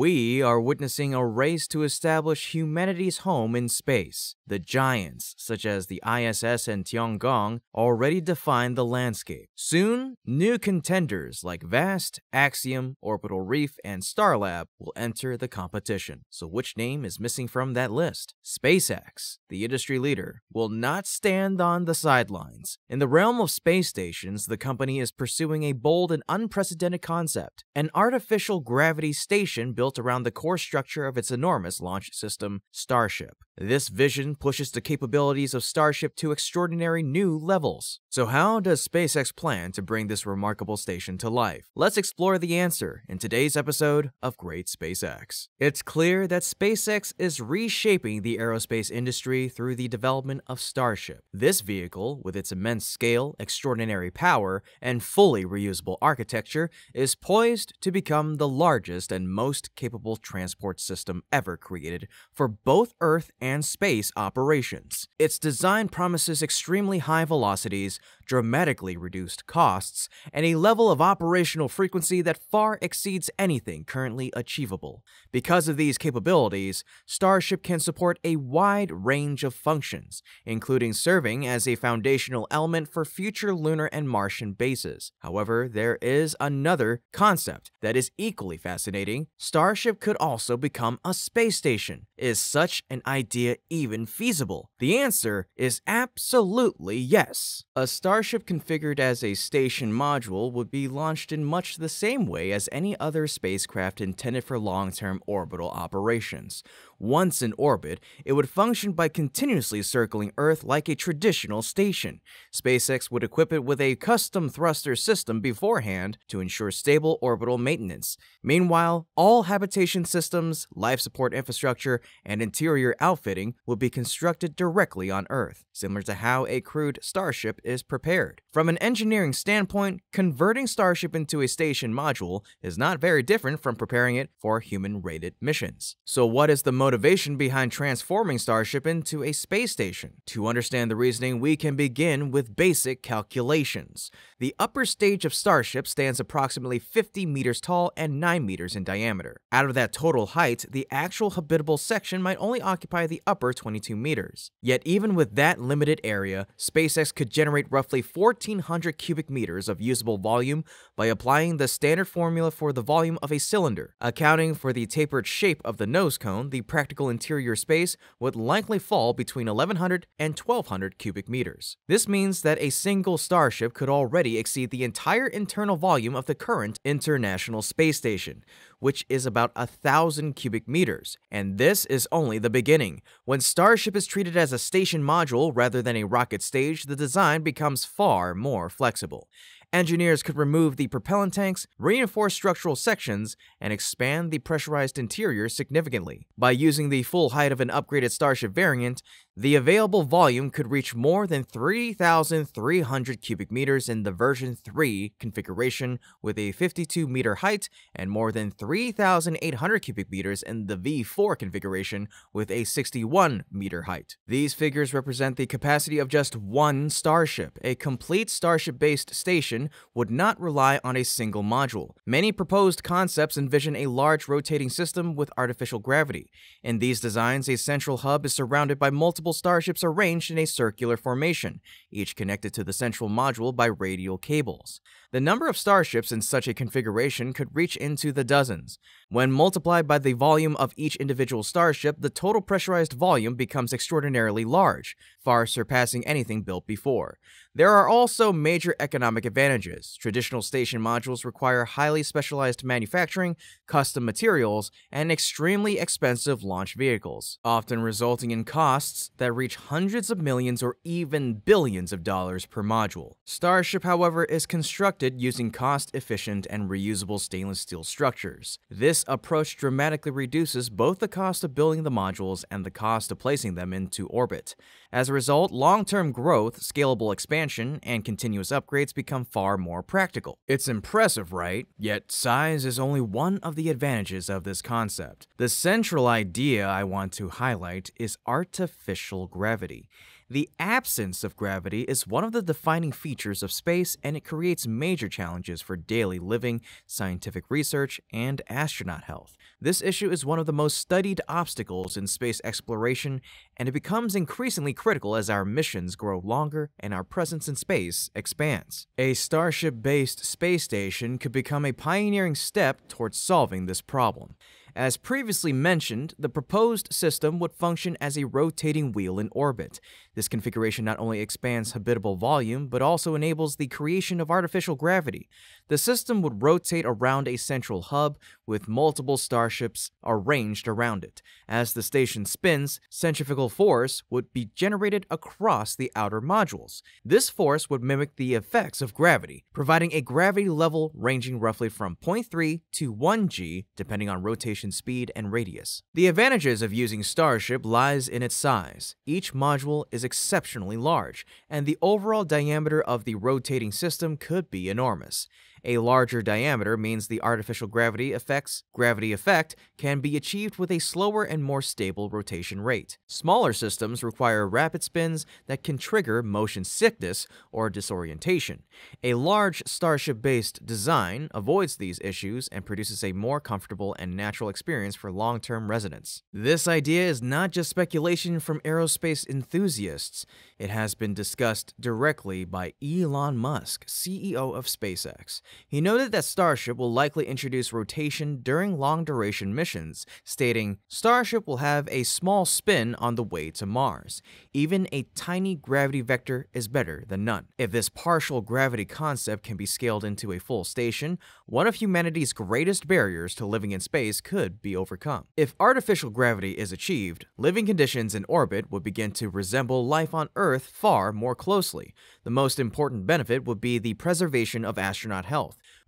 We are witnessing a race to establish humanity's home in space. The giants, such as the ISS and Tiangong, already define the landscape. Soon, new contenders like VAST, Axiom, Orbital Reef, and Starlab will enter the competition. So which name is missing from that list? SpaceX, the industry leader, will not stand on the sidelines. In the realm of space stations, the company is pursuing a bold and unprecedented concept, an artificial gravity station built around the core structure of its enormous launch system, Starship. This vision pushes the capabilities of Starship to extraordinary new levels. So how does SpaceX plan to bring this remarkable station to life? Let's explore the answer in today's episode of Great SpaceX. It's clear that SpaceX is reshaping the aerospace industry through the development of Starship. This vehicle, with its immense scale, extraordinary power, and fully reusable architecture, is poised to become the largest and most capable transport system ever created for both Earth and space operations. Its design promises extremely high velocities, dramatically reduced costs, and a level of operational frequency that far exceeds anything currently achievable. Because of these capabilities, Starship can support a wide range of functions, including serving as a foundational element for future lunar and Martian bases. However, there is another concept that is equally fascinating. Starship could also become a space station. Is such an idea even feasible? The answer is absolutely yes. A Star Starship configured as a station module would be launched in much the same way as any other spacecraft intended for long-term orbital operations, once in orbit, it would function by continuously circling Earth like a traditional station. SpaceX would equip it with a custom thruster system beforehand to ensure stable orbital maintenance. Meanwhile, all habitation systems, life support infrastructure, and interior outfitting would be constructed directly on Earth, similar to how a crewed Starship is prepared. From an engineering standpoint, converting Starship into a station module is not very different from preparing it for human-rated missions. So what is the motivation behind transforming Starship into a space station. To understand the reasoning, we can begin with basic calculations. The upper stage of Starship stands approximately 50 meters tall and 9 meters in diameter. Out of that total height, the actual habitable section might only occupy the upper 22 meters. Yet even with that limited area, SpaceX could generate roughly 1,400 cubic meters of usable volume by applying the standard formula for the volume of a cylinder. Accounting for the tapered shape of the nose cone, the practical interior space would likely fall between 1100 and 1200 cubic meters. This means that a single Starship could already exceed the entire internal volume of the current International Space Station, which is about a thousand cubic meters. And this is only the beginning. When Starship is treated as a station module rather than a rocket stage, the design becomes far more flexible engineers could remove the propellant tanks, reinforce structural sections, and expand the pressurized interior significantly. By using the full height of an upgraded Starship variant, the available volume could reach more than 3,300 cubic meters in the version 3 configuration with a 52 meter height and more than 3,800 cubic meters in the V4 configuration with a 61 meter height. These figures represent the capacity of just one Starship. A complete Starship-based station would not rely on a single module. Many proposed concepts envision a large rotating system with artificial gravity. In these designs, a central hub is surrounded by multiple multiple starships arranged in a circular formation, each connected to the central module by radial cables. The number of starships in such a configuration could reach into the dozens. When multiplied by the volume of each individual starship, the total pressurized volume becomes extraordinarily large, far surpassing anything built before. There are also major economic advantages. Traditional station modules require highly specialized manufacturing, custom materials, and extremely expensive launch vehicles, often resulting in costs that reach hundreds of millions or even billions of dollars per module. Starship, however, is constructed using cost-efficient and reusable stainless steel structures. This approach dramatically reduces both the cost of building the modules and the cost of placing them into orbit. As a result, long-term growth, scalable expansion, and continuous upgrades become far more practical. It's impressive, right? Yet size is only one of the advantages of this concept. The central idea I want to highlight is artificial gravity. The absence of gravity is one of the defining features of space, and it creates major challenges for daily living, scientific research, and astronaut health. This issue is one of the most studied obstacles in space exploration, and it becomes increasingly critical as our missions grow longer and our presence in space expands. A Starship based space station could become a pioneering step towards solving this problem. As previously mentioned, the proposed system would function as a rotating wheel in orbit. This configuration not only expands habitable volume, but also enables the creation of artificial gravity. The system would rotate around a central hub with multiple starships arranged around it. As the station spins, centrifugal force would be generated across the outer modules. This force would mimic the effects of gravity, providing a gravity level ranging roughly from 0.3 to 1 g depending on rotation speed and radius. The advantages of using Starship lies in its size. Each module is exceptionally large, and the overall diameter of the rotating system could be enormous. A larger diameter means the artificial gravity effects gravity effect can be achieved with a slower and more stable rotation rate. Smaller systems require rapid spins that can trigger motion sickness or disorientation. A large starship-based design avoids these issues and produces a more comfortable and natural experience for long-term residents. This idea is not just speculation from aerospace enthusiasts. It has been discussed directly by Elon Musk, CEO of SpaceX. He noted that Starship will likely introduce rotation during long duration missions, stating, Starship will have a small spin on the way to Mars. Even a tiny gravity vector is better than none. If this partial gravity concept can be scaled into a full station, one of humanity's greatest barriers to living in space could be overcome. If artificial gravity is achieved, living conditions in orbit would begin to resemble life on Earth far more closely. The most important benefit would be the preservation of astronaut health.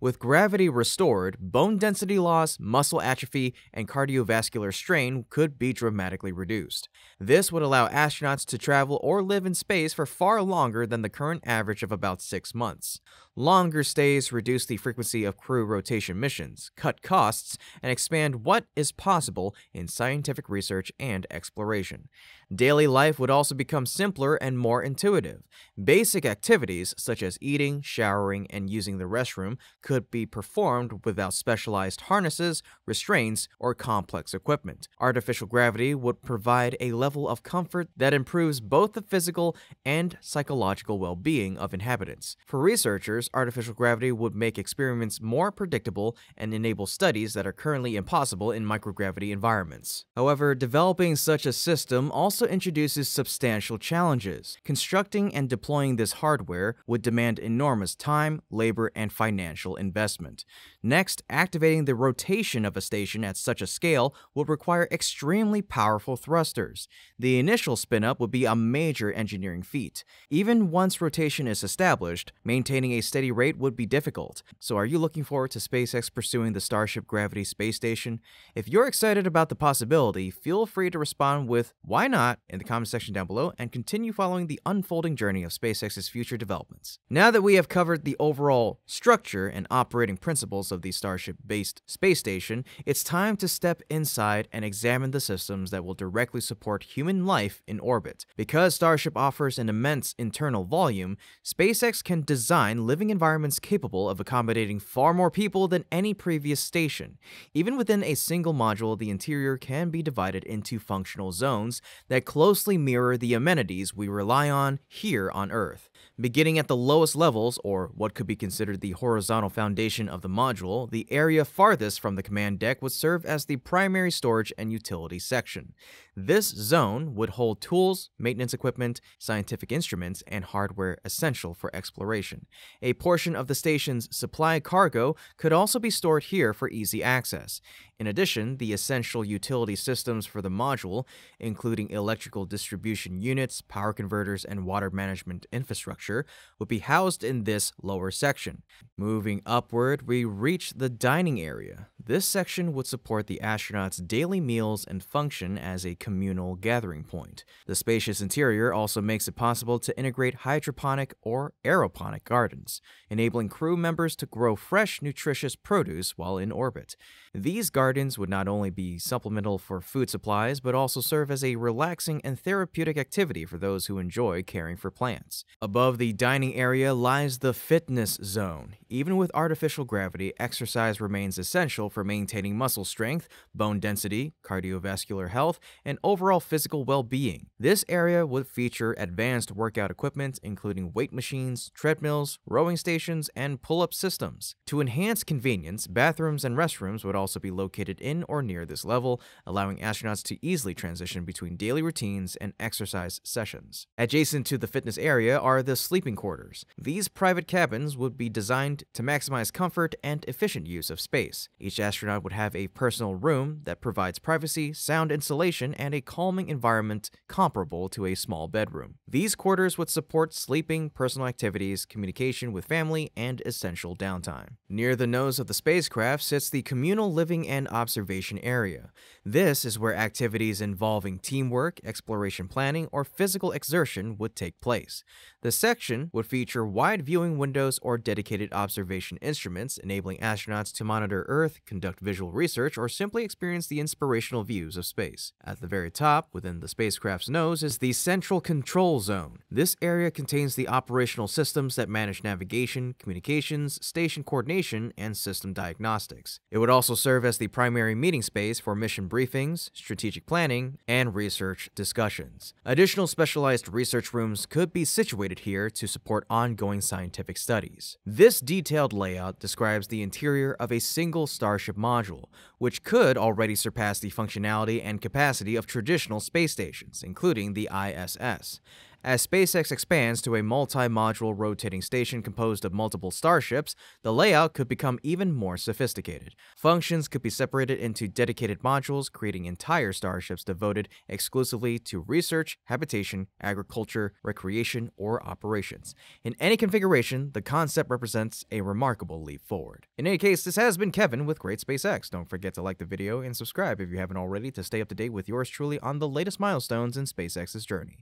With gravity restored, bone density loss, muscle atrophy, and cardiovascular strain could be dramatically reduced. This would allow astronauts to travel or live in space for far longer than the current average of about six months. Longer stays reduce the frequency of crew rotation missions, cut costs, and expand what is possible in scientific research and exploration. Daily life would also become simpler and more intuitive. Basic activities such as eating, showering, and using the restroom could be performed without specialized harnesses, restraints, or complex equipment. Artificial gravity would provide a level of comfort that improves both the physical and psychological well being of inhabitants. For researchers, artificial gravity would make experiments more predictable and enable studies that are currently impossible in microgravity environments. However, developing such a system also introduces substantial challenges. Constructing and deploying this hardware would demand enormous time, labor, and financial investment. Next, activating the rotation of a station at such a scale would require extremely powerful thrusters. The initial spin-up would be a major engineering feat. Even once rotation is established, maintaining a steady rate would be difficult. So are you looking forward to SpaceX pursuing the Starship Gravity space station? If you're excited about the possibility, feel free to respond with why not in the comment section down below and continue following the unfolding journey of SpaceX's future developments. Now that we have covered the overall structure and operating principles of the Starship based space station, it's time to step inside and examine the systems that will directly support human life in orbit. Because Starship offers an immense internal volume, SpaceX can design living environments capable of accommodating far more people than any previous station. Even within a single module, the interior can be divided into functional zones that closely mirror the amenities we rely on here on Earth. Beginning at the lowest levels, or what could be considered the horizontal foundation of the module, the area farthest from the command deck would serve as the primary storage and utility section. This zone would hold tools, maintenance equipment, scientific instruments, and hardware essential for exploration. A portion of the station's supply cargo could also be stored here for easy access. In addition, the essential utility systems for the module, including electrical distribution units, power converters, and water management infrastructure, would be housed in this lower section. Moving upward, we reach the dining area. This section would support the astronauts' daily meals and function as a communal gathering point. The spacious interior also makes it possible to integrate hydroponic or aeroponic gardens, enabling crew members to grow fresh, nutritious produce while in orbit. These gardens would not only be supplemental for food supplies, but also serve as a relaxing and therapeutic activity for those who enjoy caring for plants. Above the dining area lies the fitness zone. Even with artificial gravity, exercise remains essential for maintaining muscle strength, bone density, cardiovascular health, and overall physical well being. This area would feature advanced workout equipment, including weight machines, treadmills, rowing stations, and pull up systems. To enhance convenience, bathrooms and restrooms would also be located in or near this level, allowing astronauts to easily transition between daily routines and exercise sessions. Adjacent to the fitness area are the sleeping quarters. These private cabins would be designed to maximize comfort and efficient use of space. Each astronaut would have a personal room that provides privacy, sound insulation, and a calming environment comparable to a small bedroom. These quarters would support sleeping, personal activities, communication with family, and essential downtime. Near the nose of the spacecraft sits the communal living and observation area. This is where activities involving teamwork, exploration planning, or physical exertion would take place. The section would feature wide viewing windows or dedicated observation instruments, enabling astronauts to monitor Earth, conduct visual research, or simply experience the inspirational views of space. At the very top, within the spacecraft's nose, is the Central Control Zone. This area contains the operational systems that manage navigation, communications, station coordination, and system diagnostics. It would also serve as the primary meeting space for mission briefings, strategic planning, and research discussions. Additional specialized research rooms could be situated here to support ongoing scientific studies. This detailed layout describes the interior of a single Starship module, which could already surpass the functionality and capacity of traditional space stations, including the ISS. As SpaceX expands to a multi module rotating station composed of multiple starships, the layout could become even more sophisticated. Functions could be separated into dedicated modules, creating entire starships devoted exclusively to research, habitation, agriculture, recreation, or operations. In any configuration, the concept represents a remarkable leap forward. In any case, this has been Kevin with Great SpaceX. Don't forget to like the video and subscribe if you haven't already to stay up to date with yours truly on the latest milestones in SpaceX's journey.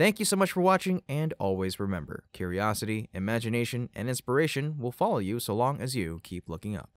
Thank you so much for watching, and always remember curiosity, imagination, and inspiration will follow you so long as you keep looking up.